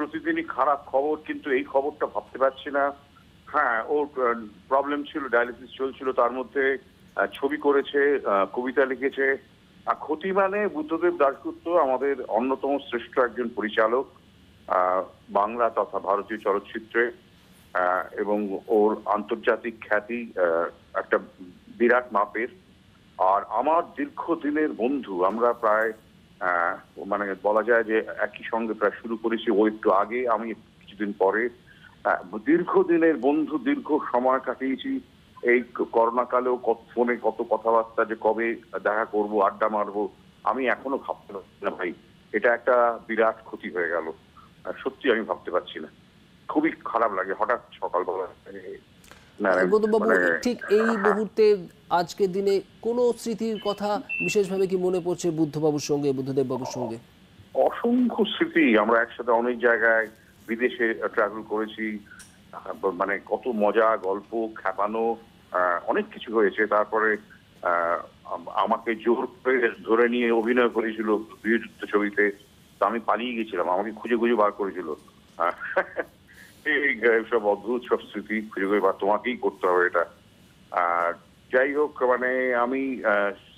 প্রতিদিনই খারাপ খবর, কিন্তু এই খবরটা ভাবতে পারছি না। হ্যাঁ ওর প্রবলেম ছিল ডায়ালিসিস চলছিল, তার মধ্যে ছবি করেছে কবিতা লিখেছে। আর ক্ষতি মানে বুদ্ধদেব দাশগুপ্ত আমাদের অন্যতম শ্রেষ্ঠ একজন পরিচালক বাংলা তথা ভারতীয় চলচ্চিত্রে এবং ওর আন্তর্জাতিক খ্যাতি একটা বিরাট মাপের। আর আমার দীর্ঘদিনের বন্ধু, আমরা প্রায় মানে বলা যায় যে একই সঙ্গে প্রায় শুরু করেছি ও একটু আগে আমি কিছুদিন পরে। দীর্ঘদিনের বন্ধু দীর্ঘ সময় কাটিয়েছি। এই করোনাকালেও কত ফোনে কত কথাবার্তা যে কবে দেখা করব আড্ডা মারবো আমি এখনও ভাবতে পারছি না ভাই। এটা একটা বিরাট ক্ষতি হয়ে গেল। সত্যি আমি ভাবতে পারছি না। খুবই খারাপ লাগে হঠাৎ সকালবেলা না, গৌতমবাবু মানে- ঠিক এই মুহূর্তে আজকের দিনে কোনো স্মৃতির কথা বিশেষভাবে কি মনে পড়ছে বুদ্ধবাবুর সঙ্গে বুদ্ধদেব বাবুর সঙ্গে? অসংখ্য স্মৃতি আমরা একসাথে অনেক জায়গায় বিদেশে ট্রাভেল করেছি। মানে কত মজা গল্প খ্যাপানো আহ, অনেক কিছু হয়েছে। তারপরে আমাকে জোর করে ধরে নিয়ে অভিনয় করেছিল বীরযুদ্ধ ছবিতে। তো আমি পালিয়ে গেছিলাম আমাকে খুঁজে খুঁজে বার করেছিল। এই সব অদ্ভুত সব স্মৃতি খুঁজে খুঁজে বার তোমাকেই করতে হবে এটা। আর যাই হোক মানে আমি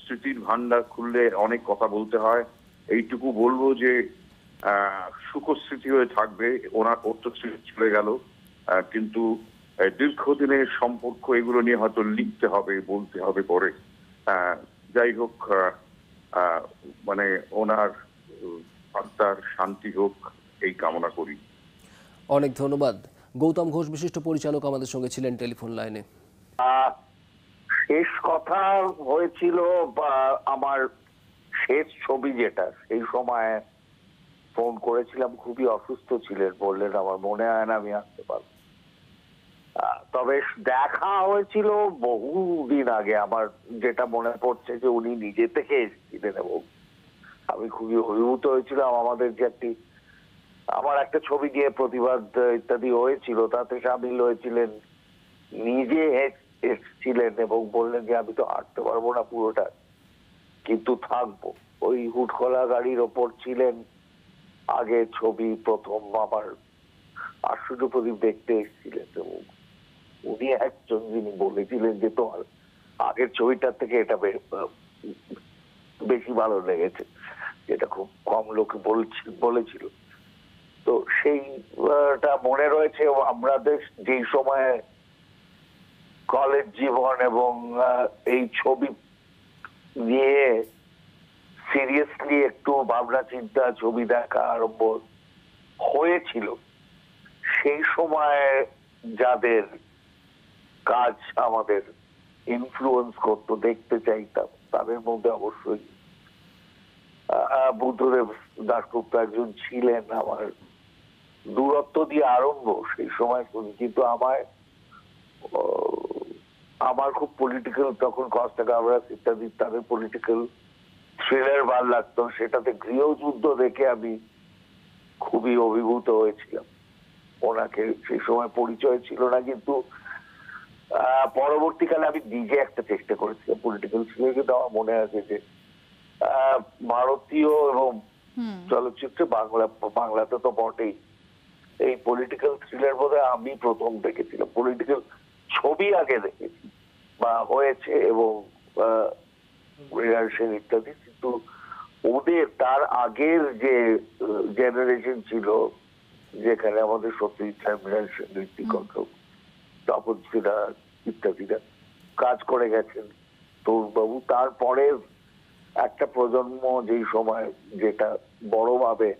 স্মৃতির ভান্ডার খুললে অনেক কথা বলতে হয়। এইটুকু বলব যে সুখস্মৃতি হয়ে থাকবে। ওনার অর্থ চলে গেল। কিন্তু দীর্ঘদিনের সম্পর্ক এগুলো নিয়ে হয়তো লিখতে হবে বলতে হবে পরে। যাই হোক মানে ওনার আত্মার শান্তি হোক এই কামনা করি। অনেক ধন্যবাদ। গৌতম ঘোষ বিশিষ্ট পরিচালক আমাদের সঙ্গে ছিলেন টেলিফোন লাইনে। আহ, শেষ কথা হয়েছিল আমার শেষ ছবি যেটা, সেই সময় ফোন করেছিলাম, খুবই অসুস্থ ছিলেন বললেন আমার মনে হয় না আমি আসতে পারব। তবে দেখা হয়েছিল বহুদিন আগে, আমার যেটা মনে পড়ছে যে উনি নিজে থেকে এসেছিলেন এবং আমি খুবই অভিভূত হয়েছিলাম। আমাদের যে একটি, আমার একটা ছবি দিয়ে প্রতিবাদ ইত্যাদি হয়েছিল, তাতে সামিল হয়েছিলেন নিজে এসেছিলেন এবং বললেন যে, আমি তো হাঁটতে পারব না পুরোটা। কিন্তু থাকব। ওই হুটখোলা গাড়ির ওপর ছিলেন। আগে ছবি প্রথম আমার আশ্চর্য প্রদীপ দেখতে এসেছিলেন এবং উনি একজন যিনি বলেছিলেন যে, তোমার আগের ছবিটার থেকে এটা বেশি ভালো লেগেছে। যেটা খুব কম লোকে বলছি, বলেছিল। তো সেইটা মনে রয়েছে। আমাদের যেই সময় কলেজ জীবন এবং এই ছবি নিয়ে সিরিয়াসলি একটু ভাবনা চিন্তা, ছবি দেখা আরম্ভ হয়েছিল। সেই সময় যাদের কাজ আমাদের ইনফ্লুয়েন্স করতো, দেখতে চাইতাম, তাদের মধ্যে অবশ্যই বুদ্ধদেব দাশগুপ্ত একজন ছিলেন আমার দূরত্ব দিয়ে আরম্ভ। সেই সময় কিন্তু আমায় আমার খুব পলিটিক্যাল তখন কস্টা কাবরাস ইত্যাদি তাদের পলিটিক্যাল থ্রিলার ভালো লাগতো। সেটাতে গৃহযুদ্ধ দেখে আমি খুবই অভিভূত হয়েছিলাম। ওনাকে সেই সময় পরিচয় ছিল না কিন্তু পরবর্তীকালে আমি নিজে একটা চেষ্টা করেছিলাম পলিটিক্যাল থ্রিলার কিন্তু আমার মনে আছে যে আহ, ভারতীয় এবং চলচ্চিত্রে বাংলা বাংলাতে তো বটেই। এই পলিটিক্যাল থ্রিলার বোধ আমি প্রথম দেখেছিলাম। পলিটিক্যাল ছবি আগে দেখেছি। বা হয়েছে এবং সেন ইত্যাদি কিন্তু ওদের তার আগের যে জেনারেশন ছিল যেখানে আমাদের সত্যজিৎ সেন ঋত্বিক ঘটক তপন সিনহা ইত্যাদিরা কাজ করে গেছেন। তরুণবাবু তারপরে একটা প্রজন্ম যেই সময় যেটা বড়ভাবে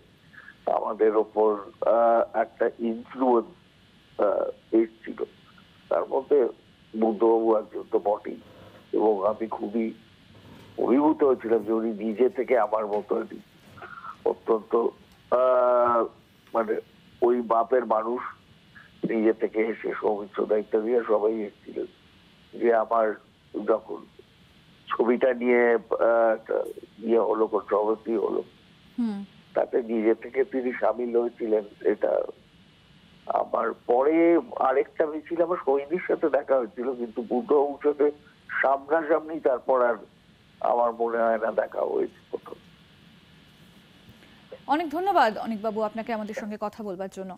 আমাদের ওপর একটা ইনফ্লুয়েন্স এসেছিল তার মধ্যে একজন তো বটেই। এবং আমি খুবই অভিভূত হয়েছিলাম যে উনি নিজে থেকে আমার মতো অত্যন্ত মানে ওই বাপের মানুষ নিজে থেকে এসে সৌমিত্র ইত্যাদি সবাই এসেছিলেন যে আমার যখন ছবিটা নিয়ে ইয়ে হলো কন্ট্রোভার্সি হলো তাতে নিজে থেকে তিনি সামিল হয়েছিলেন এটা আমার পরে আরেকটা মিছিল, আমার সৈনির সাথে দেখা হয়েছিল, কিন্তু বুদ্ধ সাথে সামনাসামনি তারপর আর আমার মনে হয় না দেখা হয়েছে প্রথম অনেক ধন্যবাদ অনেকবাবু আপনাকে আমাদের সঙ্গে কথা বলবার জন্য।